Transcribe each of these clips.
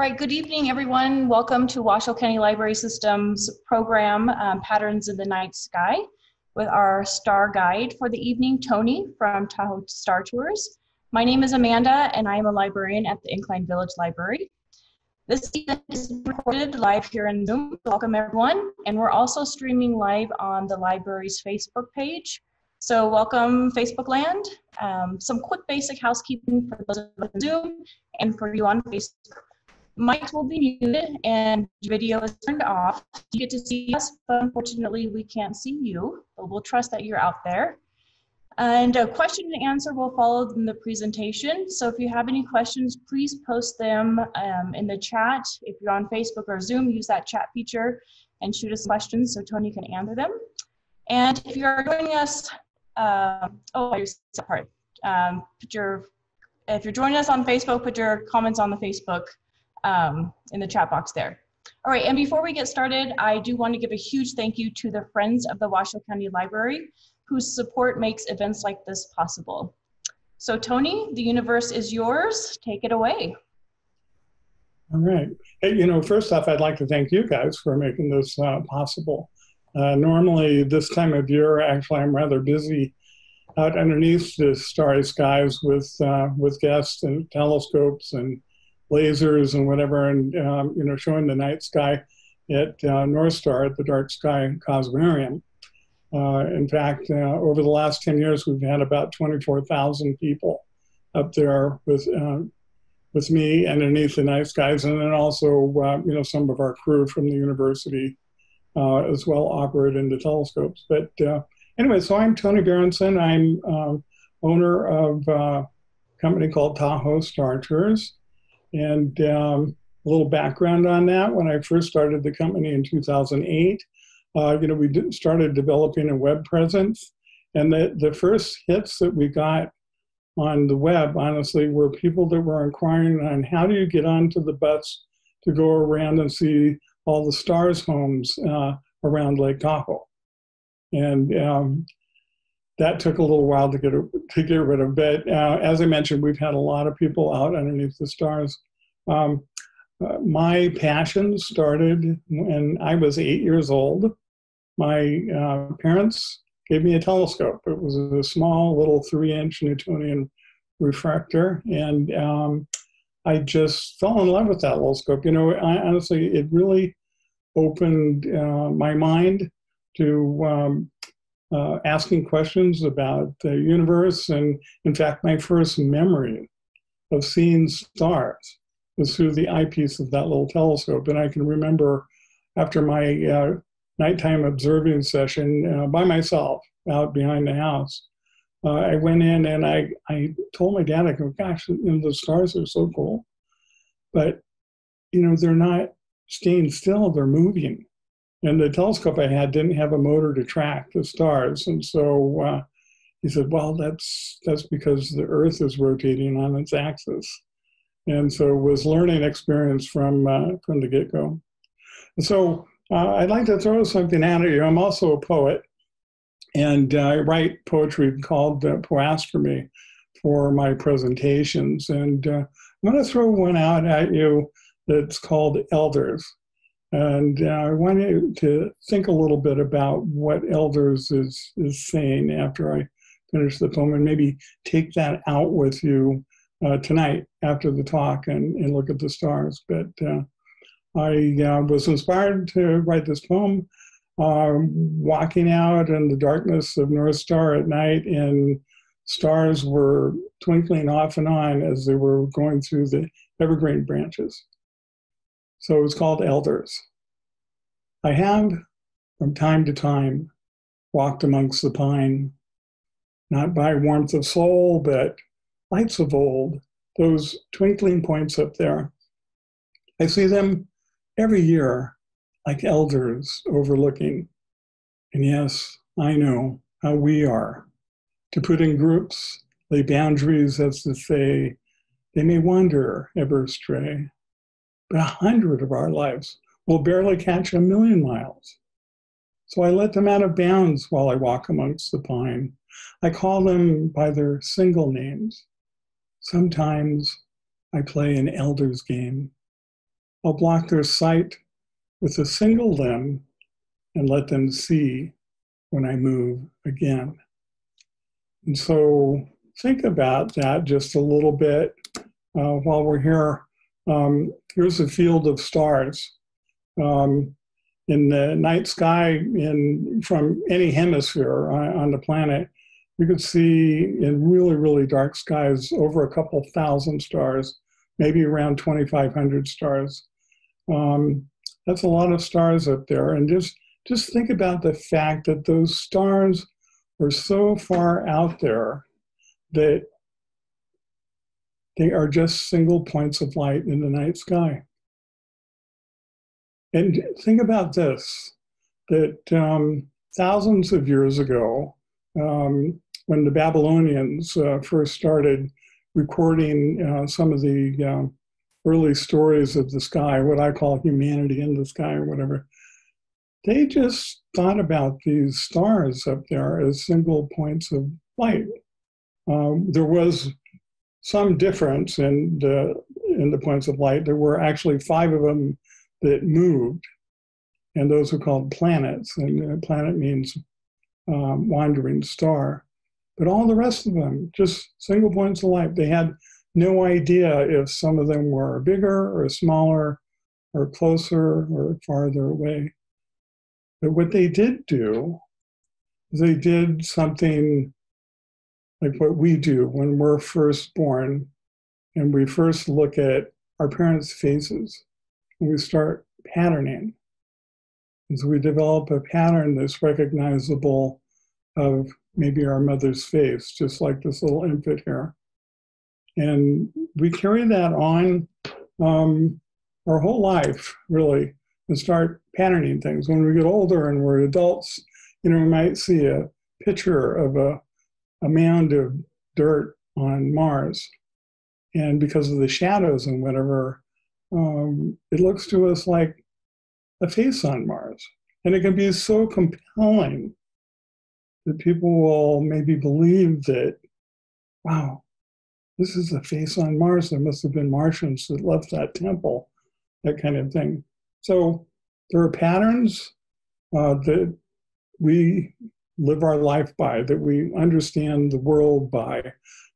All right, good evening, everyone. Welcome to Washoe County Library System's program, um, Patterns in the Night Sky, with our star guide for the evening, Tony from Tahoe Star Tours. My name is Amanda, and I am a librarian at the Incline Village Library. This event is recorded live here in Zoom. Welcome, everyone. And we're also streaming live on the library's Facebook page. So welcome, Facebook land. Um, some quick basic housekeeping for those on Zoom and for you on Facebook mics will be muted and video is turned off. You get to see us, but unfortunately we can't see you, but we'll trust that you're out there. And a question and answer will follow in the presentation. So if you have any questions, please post them um, in the chat. If you're on Facebook or Zoom, use that chat feature and shoot us questions so Tony can answer them. And if you're joining us, uh, oh, part. Um, put your, if you're joining us on Facebook, put your comments on the Facebook um, in the chat box there. All right, and before we get started, I do want to give a huge thank you to the Friends of the Washoe County Library, whose support makes events like this possible. So Tony, the universe is yours. Take it away. All right. Hey, you know, first off, I'd like to thank you guys for making this uh, possible. Uh, normally, this time of year, actually, I'm rather busy out underneath the starry skies with uh, with guests and telescopes and lasers and whatever, and um, you know, showing the night sky at uh, North Star at the Dark Sky Cosmarium. Uh, in fact, uh, over the last 10 years, we've had about 24,000 people up there with uh, with me underneath the night skies, and then also uh, you know some of our crew from the university uh, as well operating the telescopes. But anyway, so I'm Tony Berendsen. I'm um, owner of a company called Tahoe Star Tours. And um, a little background on that, when I first started the company in 2008, uh, you know, we started developing a web presence. And the, the first hits that we got on the web, honestly, were people that were inquiring on how do you get onto the bus to go around and see all the stars homes uh, around Lake Tahoe. And um, that took a little while to get to get rid of. But uh, as I mentioned, we've had a lot of people out underneath the stars. Um, uh, my passion started when I was eight years old. My uh, parents gave me a telescope. It was a small little three-inch Newtonian refractor, and um, I just fell in love with that telescope. You know, I, honestly, it really opened uh, my mind to um, uh, asking questions about the universe. And in fact, my first memory of seeing stars was through the eyepiece of that little telescope. And I can remember after my uh, nighttime observing session uh, by myself out behind the house, uh, I went in and I, I told my dad, I go, gosh, you know, the stars are so cool. But, you know, they're not staying still, they're moving. And the telescope I had didn't have a motor to track the stars. And so uh, he said, well, that's, that's because the Earth is rotating on its axis. And so it was learning experience from, uh, from the get-go. So uh, I'd like to throw something out at you. I'm also a poet, and I write poetry called uh, poastromy for my presentations. And uh, I'm going to throw one out at you that's called Elders. And uh, I want you to think a little bit about what Elders is, is saying after I finish the poem and maybe take that out with you uh, tonight after the talk and, and look at the stars. But uh, I uh, was inspired to write this poem um, walking out in the darkness of North Star at night, and stars were twinkling off and on as they were going through the evergreen branches. So it was called Elders. I have, from time to time, walked amongst the pine, not by warmth of soul, but lights of old, those twinkling points up there. I see them every year like elders overlooking. And yes, I know how we are. To put in groups, lay boundaries as to say, they may wander, ever stray. But a hundred of our lives will barely catch a million miles. So I let them out of bounds while I walk amongst the pine. I call them by their single names. Sometimes I play an elder's game. I'll block their sight with a single limb and let them see when I move again. And so think about that just a little bit uh, while we're here. Um, here's a field of stars. Um, in the night sky in from any hemisphere on, the planet, you could see in really, really dark skies over a couple thousand stars, maybe around 2,500 stars. Um, that's a lot of stars up there. And just, just think about the fact that those stars are so far out there that they are just single points of light in the night sky. And think about this that um, thousands of years ago, um, when the Babylonians uh, first started recording uh, some of the um, early stories of the sky, what I call humanity in the sky or whatever, they just thought about these stars up there as single points of light. Um, there was some difference in the in the points of light. There were actually five of them that moved, and those were called planets. And a planet means um, wandering star. But all the rest of them, just single points of light. They had no idea if some of them were bigger or smaller or closer or farther away. But what they did do, they did something like what we do when we're first born and we first look at our parents' faces we start patterning. And so we develop a pattern that's recognizable of maybe our mother's face, just like this little infant here. And we carry that on um, our whole life, really, and start patterning things. When we get older and we're adults, you know, we might see a picture of a, a mound of dirt on Mars. And because of the shadows and whatever, um, it looks to us like a face on Mars. And it can be so compelling that people will maybe believe that, wow, this is a face on Mars. There must have been Martians that left that temple, that kind of thing. So there are patterns uh, that we live our life by, that we understand the world by,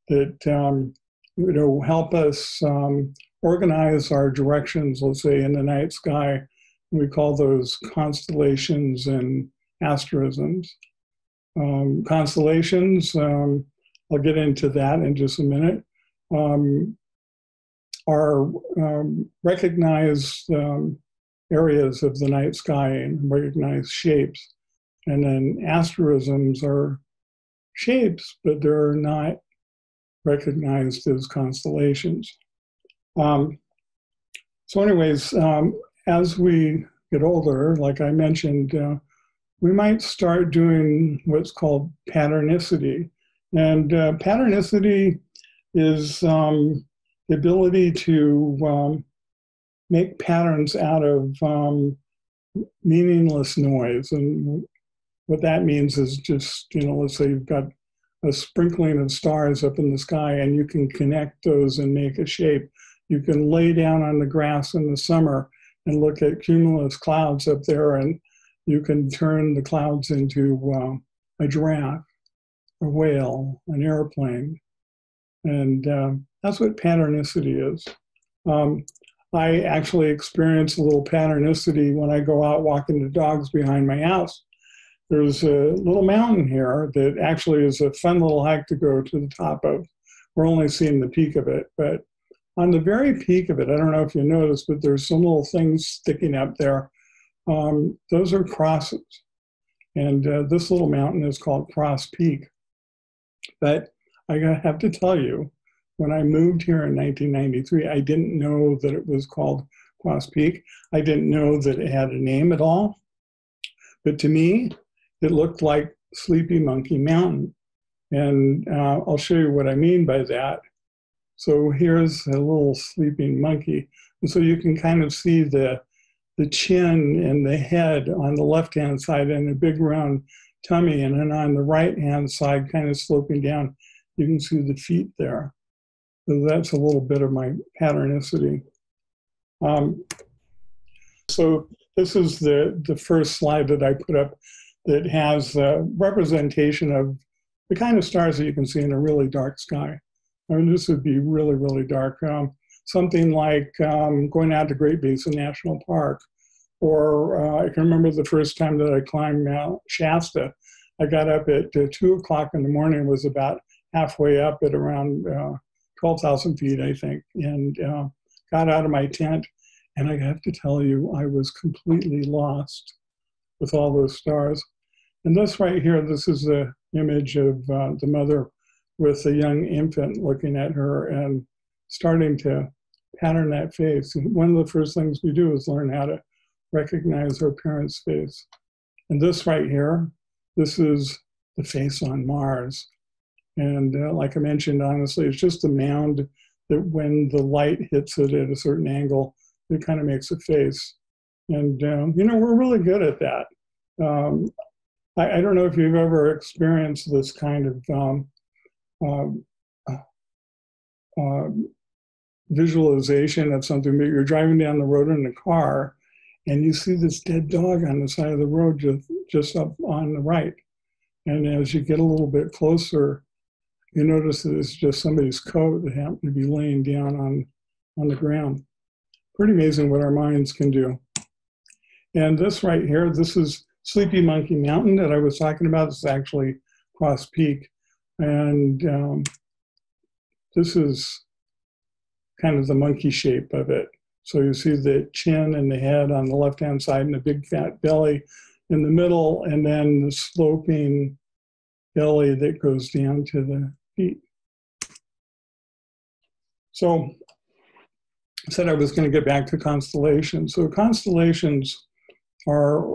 that um, you know help us um, organize our directions, let's say in the night sky. We call those constellations and asterisms. Um, constellations, um, I'll get into that in just a minute, um, are um, recognized um, areas of the night sky and recognized shapes. And then asterisms are shapes, but they're not recognized as constellations. Um, so, anyways, um, as we get older, like I mentioned, uh, we might start doing what's called patternicity. And uh, patternicity is um, the ability to um, make patterns out of um, meaningless noise. And what that means is just, you know, let's say you've got a sprinkling of stars up in the sky and you can connect those and make a shape you can lay down on the grass in the summer and look at cumulus clouds up there, and you can turn the clouds into uh, a giraffe, a whale, an airplane. And uh, that's what patternicity is. Um, I actually experience a little patternicity when I go out walking the dogs behind my house. There's a little mountain here that actually is a fun little hike to go to the top of. We're only seeing the peak of it, but on the very peak of it, I don't know if you noticed, but there's some little things sticking up there. Um, those are crosses. And uh, this little mountain is called Cross Peak. But I have to tell you, when I moved here in 1993, I didn't know that it was called Cross Peak. I didn't know that it had a name at all. But to me, it looked like Sleepy Monkey Mountain. And uh, I'll show you what I mean by that. So here's a little sleeping monkey. And so you can kind of see the, the chin and the head on the left hand side and a big round tummy. And then on the right hand side, kind of sloping down, you can see the feet there. So that's a little bit of my patternicity. Um, so this is the, the first slide that I put up that has a representation of the kind of stars that you can see in a really dark sky. I mean, this would be really, really dark. Um, something like um, going out to Great Basin National Park, or uh, I can remember the first time that I climbed Mount Shasta. I got up at uh, two o'clock in the morning, was about halfway up at around uh, 12,000 feet, I think, and uh, got out of my tent. And I have to tell you, I was completely lost with all those stars. And this right here, this is the image of uh, the mother with a young infant looking at her and starting to pattern that face. And one of the first things we do is learn how to recognize our parent's face. And this right here, this is the face on Mars. And uh, like I mentioned, honestly, it's just a mound that when the light hits it at a certain angle, it kind of makes a face. And, um, you know, we're really good at that. Um, I, I, don't know if you've ever experienced this kind of um, Um, um, visualization of something, but you're driving down the road in a car and you see this dead dog on the side of the road just, just up on the right. And as you get a little bit closer, you notice that it's just somebody's coat that happened to be laying down on, on the ground. Pretty amazing what our minds can do. And this right here, this is Sleepy Monkey Mountain that I was talking about. This is actually Cross Peak. And um, this is kind of the monkey shape of it. So you see the chin and the head on the left-hand side and the big fat belly in the middle, and then the sloping belly that goes down to the feet. So I said I was going to get back to constellations. So constellations are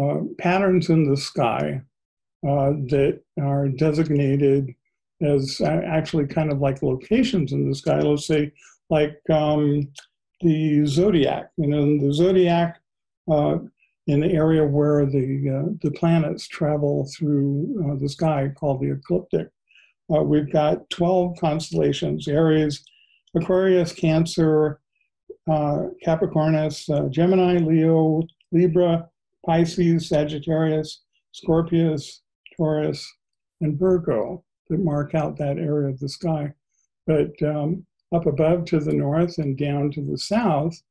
uh, patterns in the sky uh, that are designated as actually kind of like locations in the sky. Let's say, like um, the zodiac. You know, the zodiac uh, in the area where the uh, the planets travel through uh, the sky, called the ecliptic. Uh, we've got 12 constellations: Aries, Aquarius, Cancer, uh, Capricornus, Gemini, Leo, Libra, Pisces, Sagittarius, Scorpius, Taurus, and Virgo that mark out that area of the sky. But um, up above to the north and down to the south,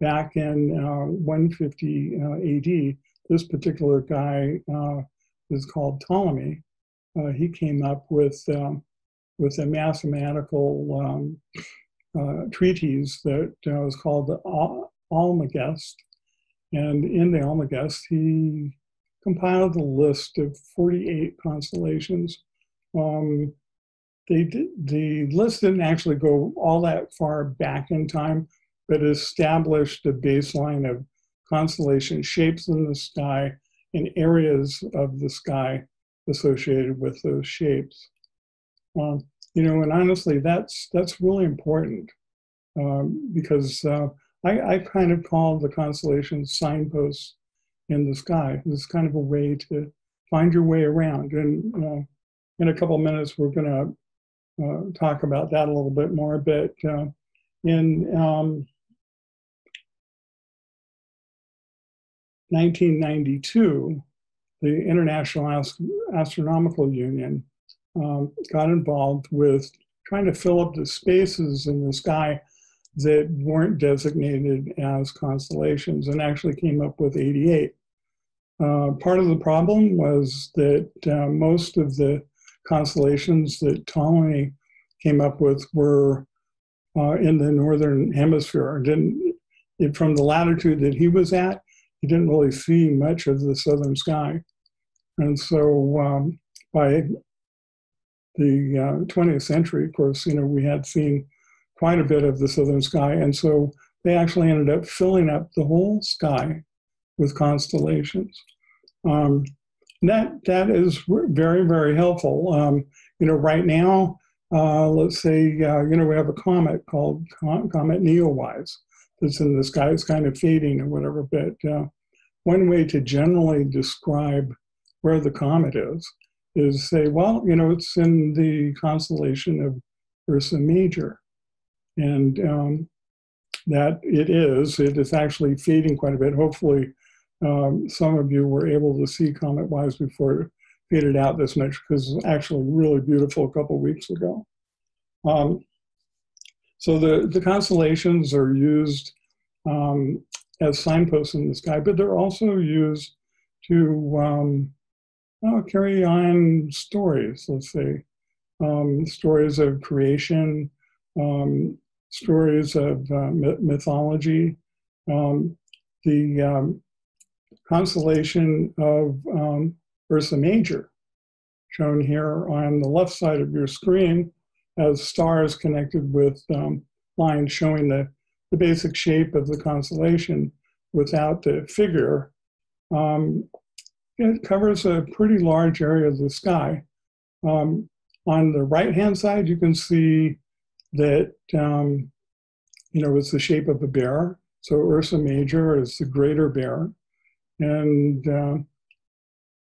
back in uh, 150 uh, AD, this particular guy uh, is called Ptolemy. Uh, he came up with um, with a mathematical um, uh, treatise that uh, was called the Al- Almagest, and in the Almagest, he compiled a list of 48 constellations um, they the list didn't actually go all that far back in time, but established a baseline of constellation shapes in the sky and areas of the sky associated with those shapes. Um, you know, and honestly, that's that's really important um, because uh, I, I, kind of call the constellations signposts in the sky. It's kind of a way to find your way around. And uh, in a couple minutes, we're going to uh, talk about that a little bit more. But uh, in um, 1992, the International Ast- Astronomical Union um, got involved with trying to fill up the spaces in the sky that weren't designated as constellations and actually came up with 88. Uh, part of the problem was that uh, most of the constellations that Ptolemy came up with were uh, in the northern hemisphere. Didn't it, from the latitude that he was at, he didn't really see much of the southern sky, and so um, by the uh, 20th century, of course, you know we had seen quite a bit of the southern sky, and so they actually ended up filling up the whole sky with constellations. Um, that that is very very helpful. Um, you know, right now, uh, let's say uh, you know we have a comet called Comet Neowise that's in the sky. It's kind of fading or whatever. But uh, one way to generally describe where the comet is is say, well, you know, it's in the constellation of Ursa Major, and um, that it is. It is actually fading quite a bit. Hopefully, um, some of you were able to see Comet Wise before it faded out this much because it's actually really beautiful a couple weeks ago. Um, so the, the constellations are used um, as signposts in the sky, but they're also used to oh, carry on stories, let's say, um, stories of creation, um, stories of uh, mythology. The constellation of um, Ursa Major, shown here on the left side of your screen, as stars connected with um, lines showing the, the basic shape of the constellation without the figure. Um, it covers a pretty large area of the sky. Um, on the right hand side, you can see that, um, you know, it's the shape of a bear. So Ursa Major is the greater bear. And uh,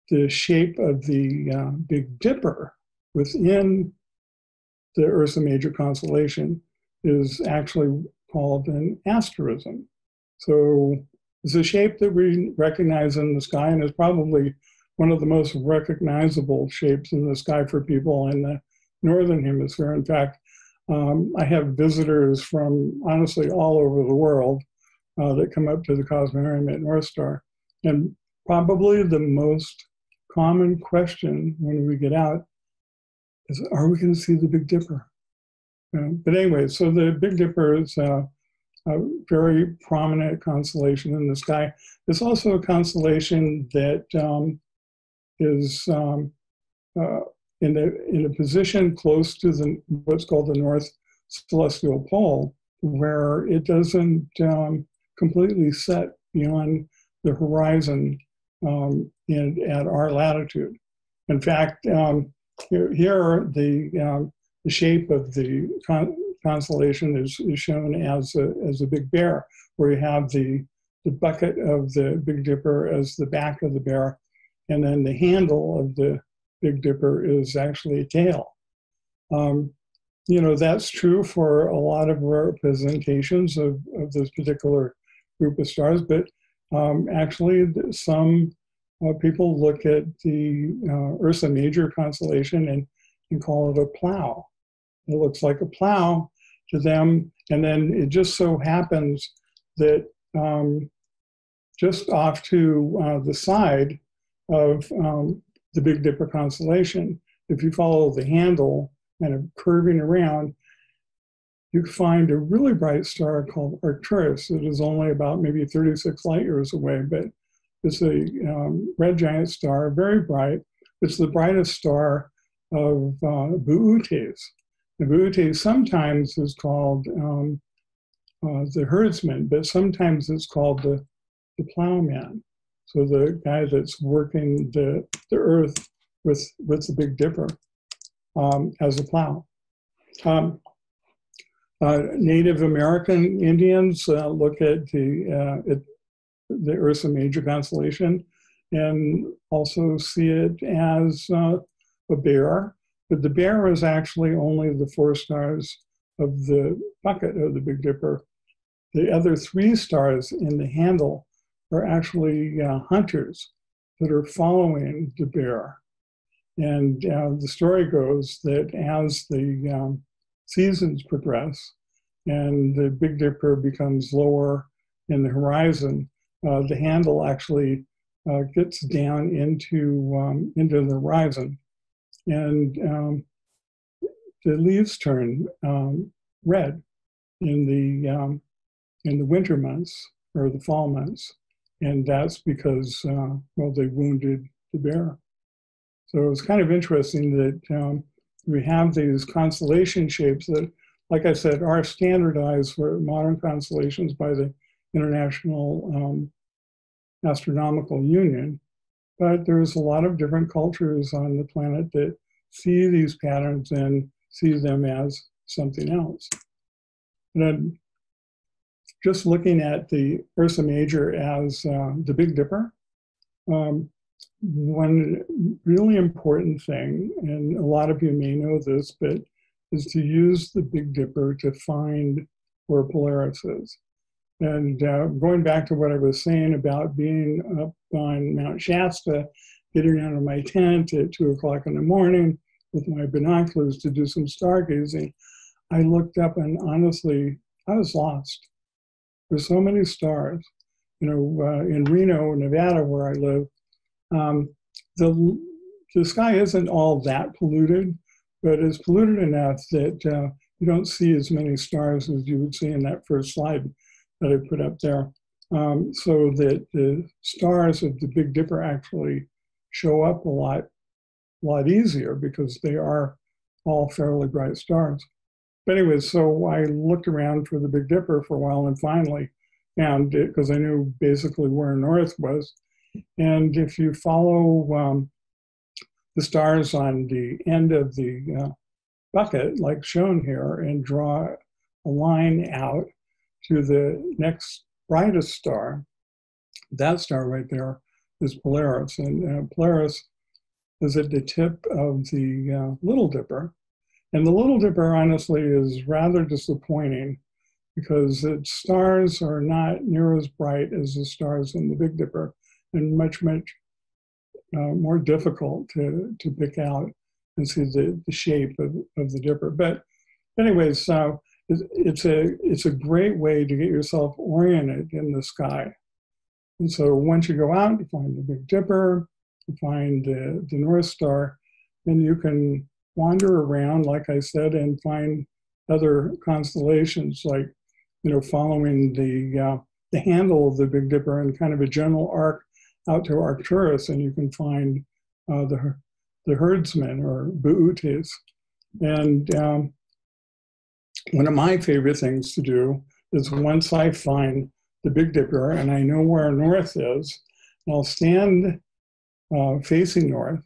the shape of the uh, Big Dipper within the Ursa Major constellation is actually called an asterism. So it's a shape that we recognize in the sky and is probably one of the most recognizable shapes in the sky for people in the northern hemisphere. In fact, um, I have visitors from honestly all over the world uh, that come up to the Cosmarium at North Star. And probably the most common question when we get out is, are we going to see the Big Dipper? Uh, but anyway, so the Big Dipper is a very prominent constellation in the sky. It's also a constellation that um, is um, uh, in, a, in a position close to the, what's called the North Celestial Pole, where it doesn't um, completely set beyond the horizon um, in, at our latitude. In fact, um, here, here the, um, the shape of the con constellation is, is shown as a, as a big bear, where you have the, the bucket of the Big Dipper as the back of the bear, and then the handle of the Big Dipper is actually a tail. Um, you know, that's true for a lot of representations of, of this particular group of stars, but um, actually some uh, people look at the uh, Ursa Major constellation and, and call it a plow. It looks like a plow to them. And then it just so happens that um, just off to uh, the side of um, the Big Dipper constellation, if you follow the handle kind of curving around, you find a really bright star called Arcturus that is only about maybe 36 light years away, but it's a um, red giant star, very bright. It's the brightest star of uh, Boötes. The Boötes sometimes is called um, uh, the herdsman, but sometimes it's called the, the plowman. So the guy that's working the, the earth with, with the Big Dipper um, as a plow. Um, uh, Native American Indians uh, look at the, uh, the Ursa Major constellation and also see it as uh, a bear but the bear is actually only the four stars of the bucket of the Big Dipper. The other three stars in the handle are actually uh, hunters that are following the bear. And uh, the story goes that as the um, seasons progress and the Big Dipper becomes lower in the horizon, uh, the handle actually uh, gets down into, um, into the horizon and um, the leaves turn um, red in the um, in the winter months or the fall months, and that's because uh, well they wounded the bear. So it was kind of interesting that um, we have these constellation shapes that, like I said, are standardized for modern constellations by the International um, Astronomical Union, but there's a lot of different cultures on the planet that see these patterns and see them as something else. And then just looking at the Ursa Major as uh, the Big Dipper, um, one really important thing, and a lot of you may know this, but is to use the Big Dipper to find where Polaris is. And uh, going back to what I was saying about being up on Mount Shasta, getting out of my tent at two o'clock in the morning with my binoculars to do some stargazing, I looked up and honestly, I was lost. There's so many stars. You know, uh, in Reno, Nevada, where I live, um, the the sky isn't all that polluted, but it's polluted enough that uh, you don't see as many stars as you would see in that first slide that I put up there. Um, so that the stars of the Big Dipper actually show up a lot, a lot easier because they are all fairly bright stars. But anyway, so I looked around for the Big Dipper for a while and finally found it because I knew basically where north was. And if you follow um, the stars on the end of the uh, bucket, like shown here, and draw a line out to the next brightest star. That star right there is Polaris, and uh, Polaris is at the tip of the uh, Little Dipper. And the Little Dipper, honestly, is rather disappointing because its stars are not near as bright as the stars in the Big Dipper and much, much uh, more difficult to, to pick out and see the, the shape of, of the dipper. But anyways, so it's, a, it's a great way to get yourself oriented in the sky. And so once you go out, you find the Big Dipper, you find the, the North Star, then you can wander around, like I said, and find other constellations, like, you know, following the, uh, the handle of the Big Dipper and kind of a general arc out to Arcturus and you can find uh, the, the herdsmen or Bootes. And um, one of my favorite things to do is once I find the Big Dipper and I know where north is, I'll stand uh, facing north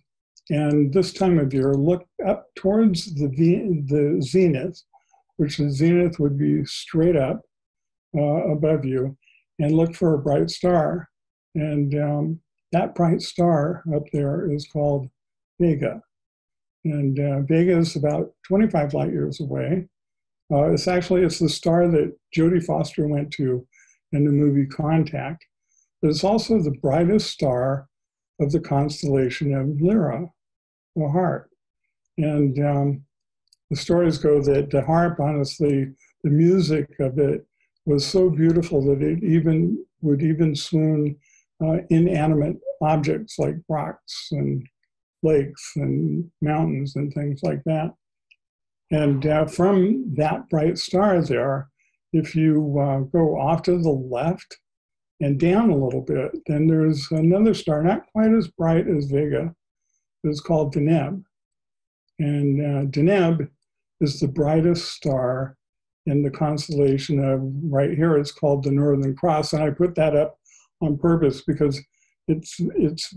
and this time of year look up towards the, the zenith, which the zenith would be straight up uh, above you, and look for a bright star. And um, that bright star up there is called Vega. And uh, Vega is about 25 light years away. Uh, it's actually, it's the star that Jodie Foster went to in the movie Contact. But it's also the brightest star of the constellation of Lyra, the Harp. And um, the stories go that the harp, honestly, the music of it was so beautiful that it even would even swoon uh, inanimate objects like rocks and lakes and mountains and things like that. And uh, from that bright star there, if you uh, go off to the left and down a little bit, then there's another star, not quite as bright as Vega. It's called Deneb. And uh, Deneb is the brightest star in the constellation of right here. It's called the Northern Cross. And I put that up on purpose because it's it's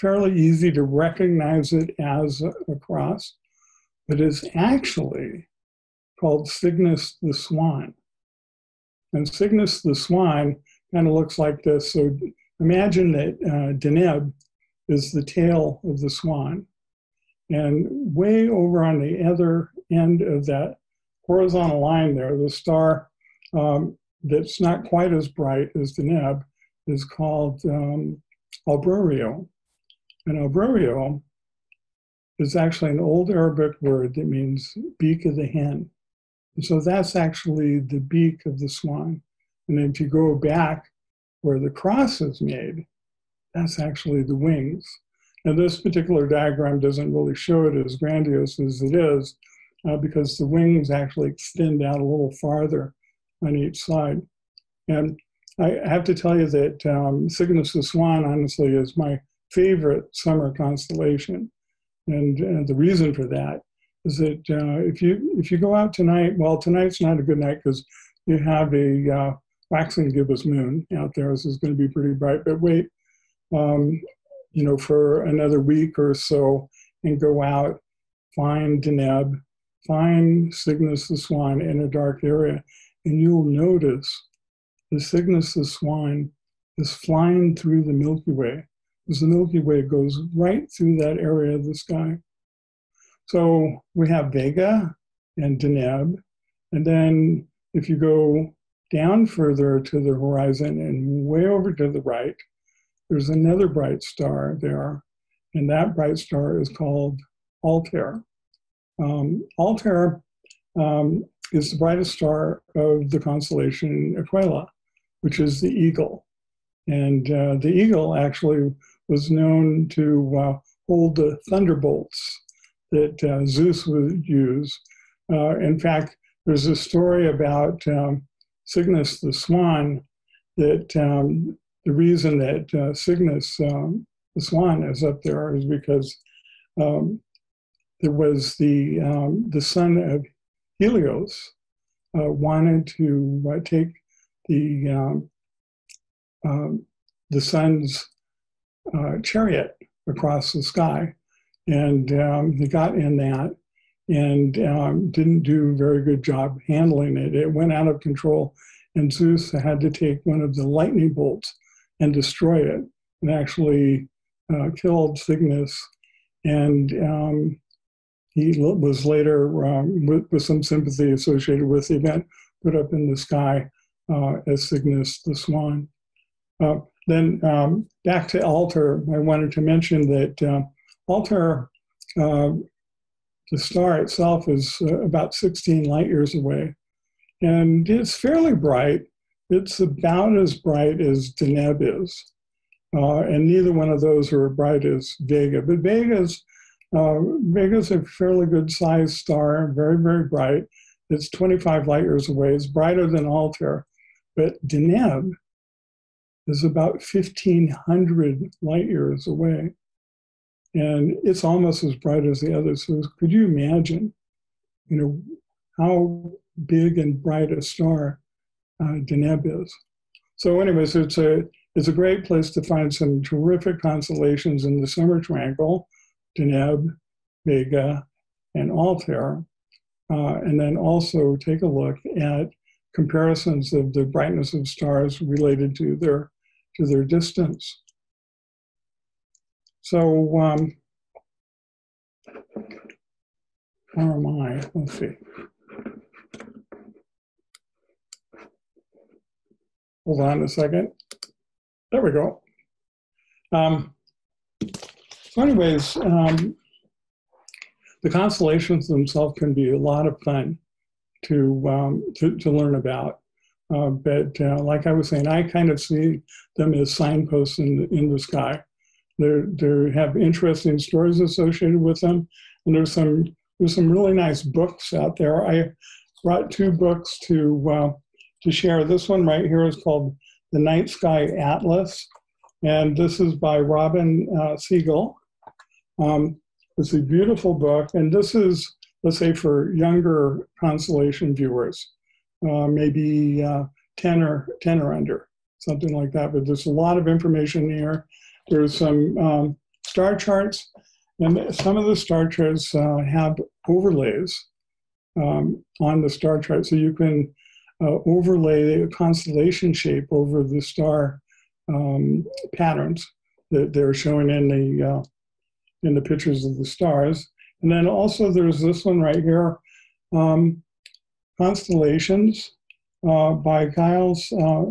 fairly easy to recognize it as a cross, but it's actually called Cygnus the Swan. And Cygnus the Swan kind of looks like this. So imagine that uh, Deneb is the tail of the swan. And way over on the other end of that horizontal line there, the star um, that's not quite as bright as Deneb is called um, Albireo. And Albireo is actually an old Arabic word that means beak of the hen. And so that's actually the beak of the swan. And if you go back where the cross is made, that's actually the wings. And this particular diagram doesn't really show it as grandiose as it is uh, because the wings actually extend out a little farther on each side. And I have to tell you that um, Cygnus the Swan, honestly, is my favorite summer constellation. And uh, the reason for that is that uh, if you if you go out tonight, well, tonight's not a good night because you have a uh, waxing gibbous moon out there. So it's going to be pretty bright. But wait, um, you know, for another week or so, and go out, find Deneb, find Cygnus the Swan in a dark area, and you'll notice the Cygnus the Swan is flying through the Milky Way because the Milky Way goes right through that area of the sky. So we have Vega and Deneb, and then if you go down further to the horizon and way over to the right, there's another bright star there, and that bright star is called Altair. Um, Altair um, is the brightest star of the constellation Aquila, which is the eagle. And uh, the eagle actually was known to uh, hold the thunderbolts that uh, Zeus would use. Uh, in fact, there's a story about um, Cygnus the swan that um, the reason that uh, Cygnus um, the swan is up there is because um, there was the um, the son of Helios uh, wanted to take the the sun's uh, chariot across the sky, and um, he got in that and um, didn't do a very good job handling it. It went out of control, and Zeus had to take one of the lightning bolts and destroy it, and actually uh, killed Cygnus. And um, he was later, um, with, with, some sympathy associated with the event, put up in the sky uh, as Cygnus the Swan. Uh, then um, back to Altair, I wanted to mention that uh, Altair, uh, the star itself, is uh, about 16 light years away. And it's fairly bright. It's about as bright as Deneb is. Uh, and neither one of those are as bright as Vega. But Vega's, uh, Vega's a fairly good sized star, very, very bright. It's 25 light years away. It's brighter than Altair. But Deneb is about 1,500 light years away. And it's almost as bright as the others. So could you imagine, you know, how big and bright a star uh, Deneb is? So anyways, it's a, it's a great place to find some terrific constellations in the summer triangle, Deneb, Vega, and Altair. Uh, and then also take a look at comparisons of the brightness of stars related to their to their distance. So, um, where am I? Let's see. Hold on a second. There we go. Um, so, anyways, um, the constellations themselves can be a lot of fun to um, to, to learn about. Uh, but uh, like I was saying, I kind of see them as signposts in the, in the sky. They they have interesting stories associated with them, and there's some there's some really nice books out there. I brought two books to uh, to share. This one right here is called The Night Sky Atlas, and this is by Robin uh, Scagell. Um, it's a beautiful book, and this is let's say for younger constellation viewers uh, maybe uh, 10 or 10 or under, something like that. But there's a lot of information here. There's some um, star charts, and some of the star charts uh, have overlays um, on the star chart, so you can uh, overlay a constellation shape over the star um, patterns that they're showing in the uh, in the pictures of the stars. And then also there's this one right here. Um, Constellations uh, by Giles uh,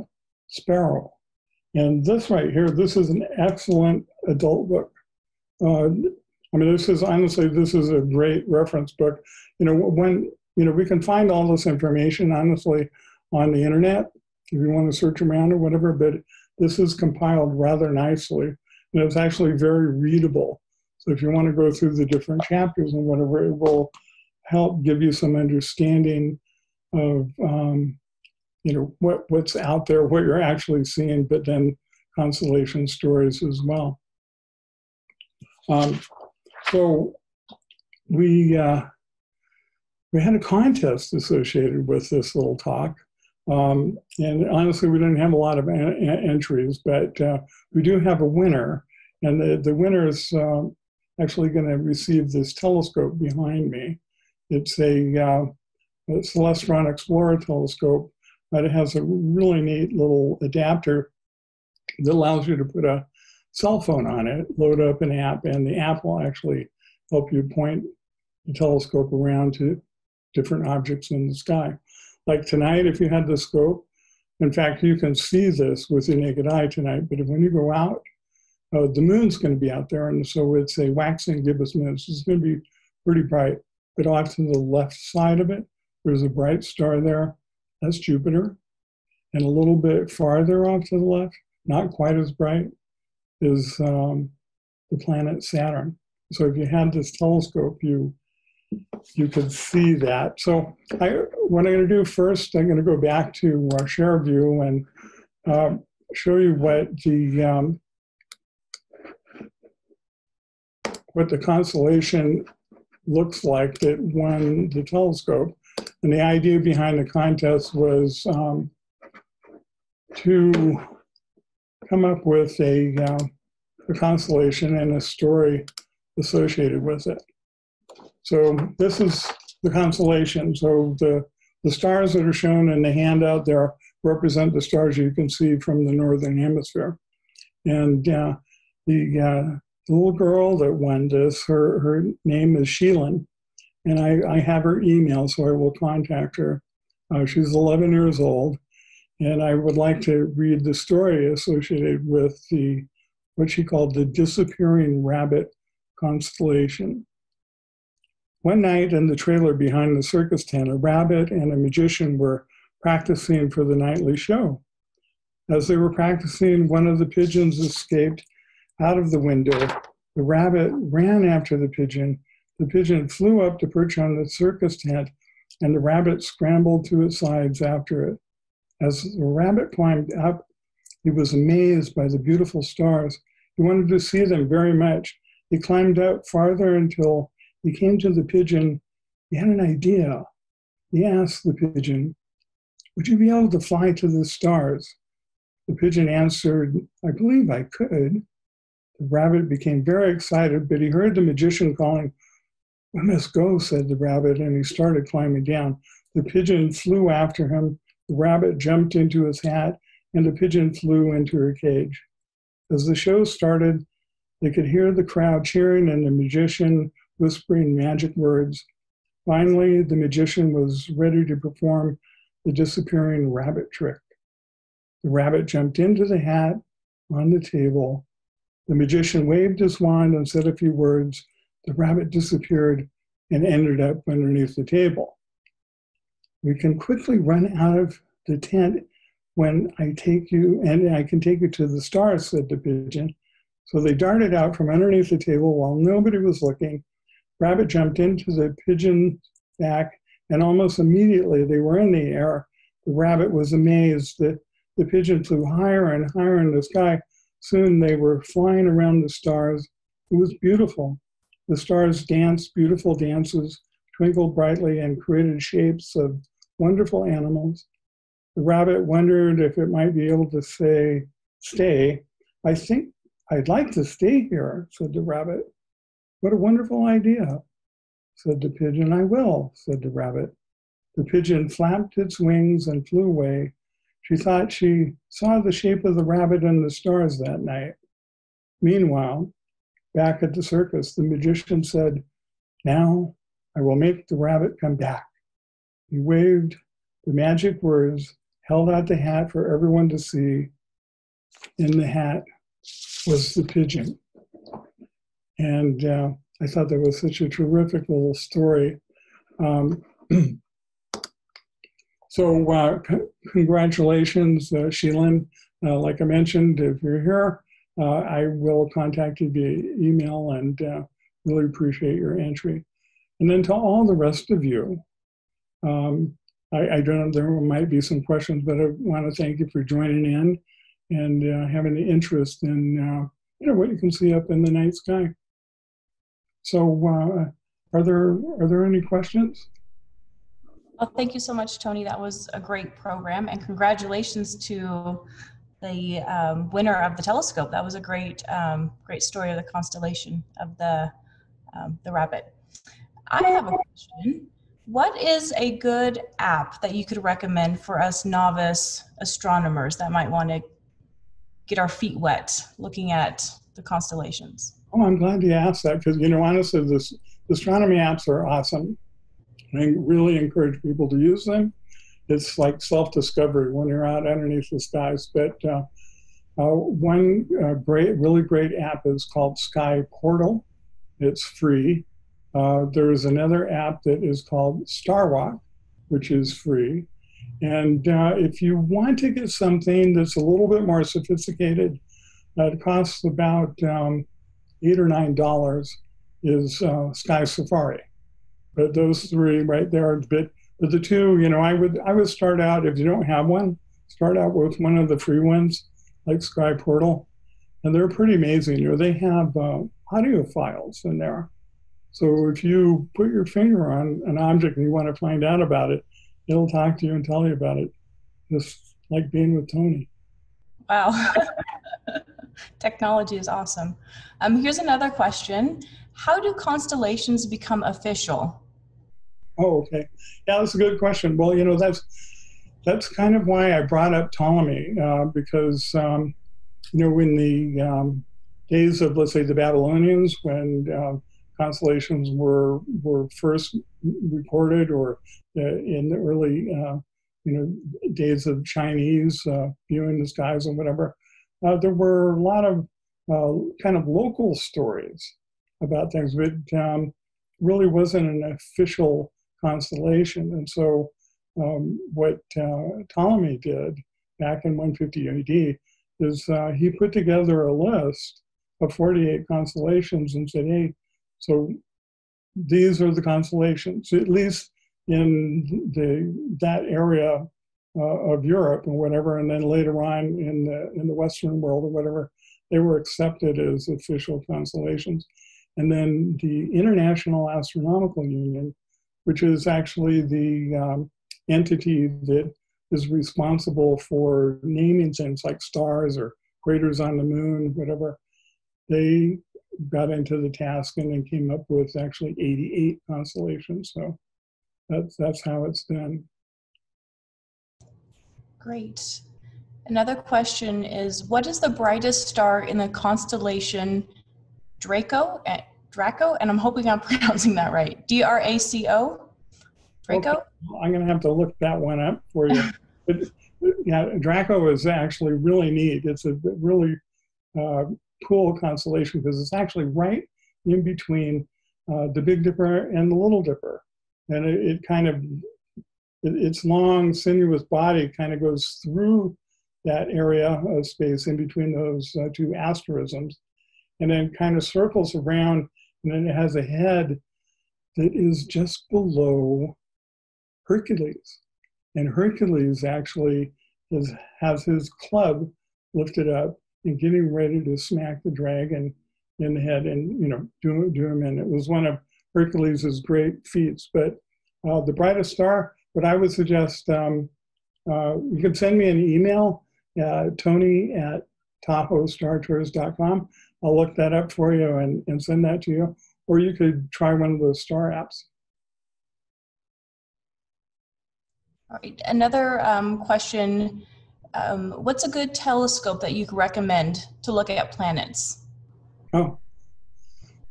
Sparrow. And this right here, this is an excellent adult book. Uh, I mean, this is honestly, this is a great reference book. You know, when, you know, we can find all this information, honestly, on the internet if you want to search around or whatever, but this is compiled rather nicely. And it's actually very readable. So if you want to go through the different chapters and whatever, it will help give you some understanding of um, you know what what's out there, what you're actually seeing, but then constellation stories as well. Um, so we uh, we had a contest associated with this little talk. Um, and honestly, we didn't have a lot of entries, but uh, we do have a winner. And the, the winner is uh, actually going to receive this telescope behind me. It's a uh, Celestron Explorer telescope, but it has a really neat little adapter that allows you to put a cell phone on it, load up an app, and the app will actually help you point the telescope around to different objects in the sky. Like tonight, if you had the scope, In fact, you can see this with your naked eye tonight, but when you go out, uh, the moon's going to be out there, and so it's a waxing gibbous moon. So it's going to be pretty bright. But off to the left side of it, there's a bright star there. That's Jupiter. And a little bit farther off to the left, not quite as bright, is um, the planet Saturn. So if you had this telescope, you you could see that. So I, what I'm going to do first, I'm going to go back to our share view and uh, show you what the um, what the constellation looks like that won the telescope. And the idea behind the contest was um, to come up with a, uh, a constellation and a story associated with it. So this is the constellation. So the, the stars that are shown in the handout there represent the stars you can see from the northern hemisphere. And uh, the, uh, the little girl that won this, her, her name is Sheelin, and I, I have her email, so I will contact her. Uh, she's 11 years old, and I would like to read the story associated with the what she called the disappearing rabbit constellation. One night in the trailer behind the circus tent, a rabbit and a magician were practicing for the nightly show. As they were practicing, one of the pigeons escaped out of the window. The rabbit ran after the pigeon. The pigeon flew up to perch on the circus tent, and the rabbit scrambled to its sides after it. As the rabbit climbed up, he was amazed by the beautiful stars. He wanted to see them very much. He climbed up farther until he came to the pigeon. He had an idea. He asked the pigeon, Would you be able to fly to the stars? The pigeon answered, I believe I could. The rabbit became very excited, but he heard the magician calling, We must go, said the rabbit, and he started climbing down. The pigeon flew after him. The rabbit jumped into his hat, and the pigeon flew into her cage. As the show started, they could hear the crowd cheering and the magician whispering magic words. Finally, the magician was ready to perform the disappearing rabbit trick. The rabbit jumped into the hat on the table the magician waved his wand and said a few words. The rabbit disappeared and ended up underneath the table. We can quickly run out of the tent when I take you, and I can take you to the stars, said the pigeon. So they darted out from underneath the table while nobody was looking. Rabbit jumped into the pigeon's back, and almost immediately they were in the air. The rabbit was amazed that the pigeon flew higher and higher in the sky Soon they were flying around the stars. It was beautiful. The stars danced beautiful dances, twinkled brightly, and created shapes of wonderful animals. The rabbit wondered if it might be able to say, Stay. I think I'd like to stay here, said the rabbit. What a wonderful idea, said the pigeon. I will, said the rabbit. The pigeon flapped its wings and flew away, she thought she saw the shape of the rabbit and the stars that night. Meanwhile, back at the circus, the magician said, Now I will make the rabbit come back. He waved the magic words, held out the hat for everyone to see. In the hat was the pigeon. And uh, I thought that was such a terrific little story. Um, So uh, c- congratulations, uh. Uh, like I mentioned, if you're here, uh, I will contact you via email and uh, really appreciate your entry. And then to all the rest of you, um, I, I, don't know, there might be some questions, but I want to thank you for joining in and uh, having the interest in you know what you can see up in the night sky. So, are there are there any questions? Well, thank you so much, Tony. That was a great program, and congratulations to the um, winner of the telescope. That was a great, um, great story of the constellation of the um, the rabbit. I have a question. What is a good app that you could recommend for us novice astronomers that might want to get our feet wet looking at the constellations? Oh, I'm glad you asked that because you know honestly, this astronomy apps are awesome. I really encourage people to use them. it's like self-discovery when you're out underneath the skies. But uh, uh, one uh, great, really great app is called Sky Portal. It's free. Uh, there is another app that is called Starwalk, which is free. And uh, if you want to get something that's a little bit more sophisticated, uh, it costs about um, eight or nine dollars. Is Sky Safari, but those three right there bit. But the two, you know, I would I would start out if you don't have one, start out with one of the free ones like Sky Portal, and they're pretty amazing. You know, they have uh, audio files in there. So if you put your finger on an object and you want to find out about it, it'll talk to you and tell you about it. Just like being with Tony. Wow. Technology is awesome. Um, here's another question. How do constellations become official? Oh, okay. Yeah, that's a good question. Well, you know, that's that's kind of why I brought up Ptolemy uh, because um, you know in the um, days of let's say the Babylonians when uh, constellations were were first recorded or uh, in the early uh, you know days of Chinese uh, viewing the skies and whatever, uh, there were a lot of kind of local stories about things, but um, really wasn't an official constellation, and so um, what uh, Ptolemy did back in 150 AD is uh, he put together a list of 48 constellations and said, hey, so these are the constellations, at least in the that area uh, of Europe and whatever, and then later on in the in the Western world or whatever, they were accepted as official constellations. And then the International Astronomical Union, which is actually the um, entity that is responsible for naming things like stars or craters on the moon, whatever, they got into the task and then came up with actually 88 constellations. So that's that's how it's done. Great. Another question is, what is the brightest star in the constellation Draco? Draco, and I'm hoping I'm pronouncing that right. D R A C O. Draco. Okay. I'm going to have to look that one up for you. but, yeah, Draco is actually really neat. It's a really uh, cool constellation because it's actually right in between uh, the Big Dipper and the Little Dipper, and it, it kind of it, its long sinuous body kind of goes through that area of space in between those uh, two asterisms, and then kind of circles around, and it has a head that is just below Hercules. And Hercules actually is, has his club lifted up and getting ready to smack the dragon in the head and, you know, do, do him in. It was one of Hercules' great feats. But uh, the brightest star, but I would suggest, um, uh, you can send me an email, uh, tony at tahoestartours.com. I'll look that up for you and, and send that to you. Or you could try one of those star apps. All right. Another um, question um, What's a good telescope that you could recommend to look at planets? Oh,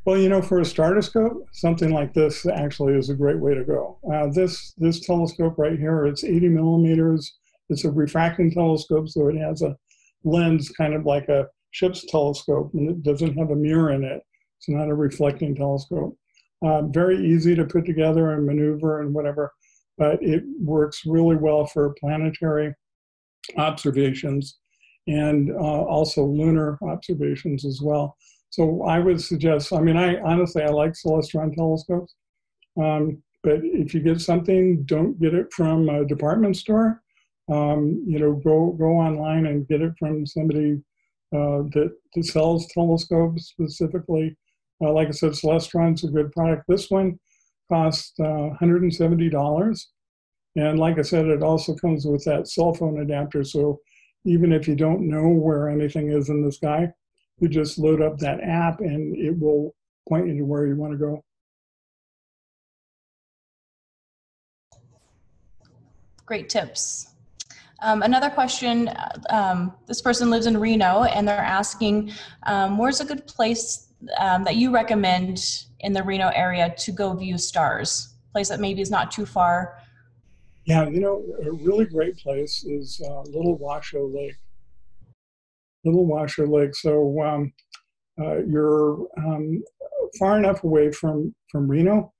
well, you know, for a starscope, something like this actually is a great way to go. Uh, this this telescope right here, it's 80 millimeters. It's a refracting telescope, so it has a lens kind of like a ship's telescope, and it doesn't have a mirror in it. It's not a reflecting telescope. Uh, very easy to put together and maneuver and whatever but it works really well for planetary observations and uh, also lunar observations as well. So I would suggest, I mean, I honestly, I like Celestron telescopes, um, but if you get something, don't get it from a department store. Um, you know, go go online and get it from somebody uh, that, that sells telescopes specifically. Uh, like I said, Celestron's a good product. This one costs uh, $170. And like I said, it also comes with that cell phone adapter. So even if you don't know where anything is in the sky, you just load up that app and it will point you to where you want to go. Great tips. Um, another question, um, this person lives in Reno and they're asking, um, where's a good place um, that you recommend in the Reno area to go view stars? Place that maybe is not too far Yeah, you know, a really great place is uh, Little Washoe Lake. Little Washoe Lake. So um, uh, you're um, far enough away from from Reno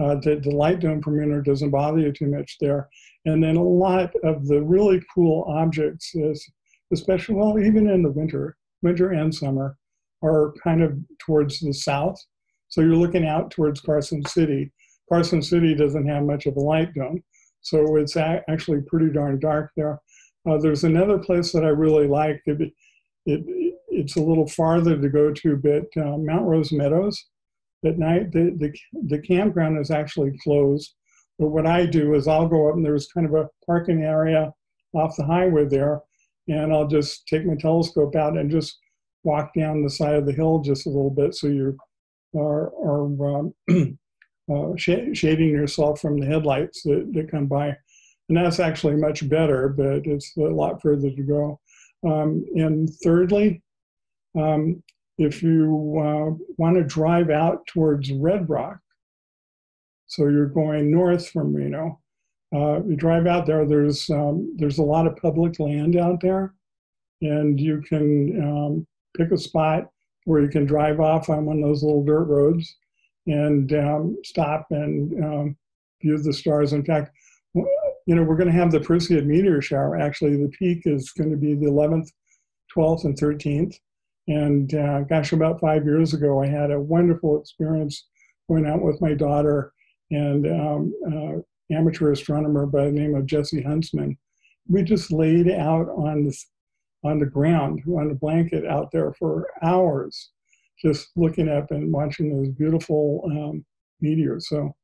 uh, that the light dome from Reno doesn't bother you too much there. And then a lot of the really cool objects is, especially well, even in the winter, winter and summer, are kind of towards the south. So you're looking out towards Carson City. Carson City doesn't have much of a light dome, so it's actually pretty darn dark there. Uh, there's another place that I really like. It, it, it's a little farther to go to, but uh, Mount Rose Meadows at night, the, the, the campground is actually closed. But what I do is I'll go up and there's kind of a parking area off the highway there, and I'll just take my telescope out and just walk down the side of the hill just a little bit so you are, are um, uh, sh- shading yourself from the headlights that, that come by. And that's actually much better, but it's a lot further to go. Um, and thirdly, um, if you uh, want to drive out towards Red Rock, so you're going north from Reno, uh, you drive out there. There's um, there's a lot of public land out there, and you can um, pick a spot where you can drive off on one of those little dirt roads and um, stop and um, view the stars. In fact, you know we're going to have the Perseid meteor shower. Actually, the peak is going to be the 11th, 12th, and 13th and uh, gosh, about five years ago, I had a wonderful experience going out with my daughter and um, uh, amateur astronomer by the name of Jesse Huntsman. We just laid out on the, on the ground, on a blanket out there for hours, just looking up and watching those beautiful um, meteors. So,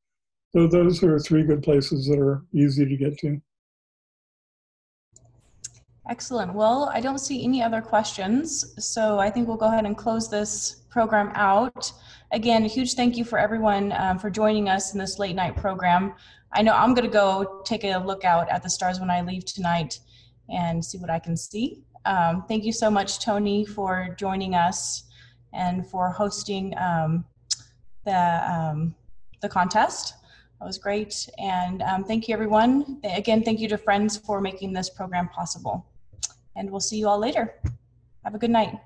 so those are three good places that are easy to get to. Excellent. Well, I don't see any other questions, so I think we'll go ahead and close this program out. Again, a huge thank you for everyone um, for joining us in this late night program. I know I'm going to go take a look out at the stars when I leave tonight and see what I can see. Um, thank you so much, Tony, for joining us and for hosting um, the, um, the contest. That was great. And um, thank you, everyone. Again, thank you to Friends for making this program possible and we'll see you all later. Have a good night.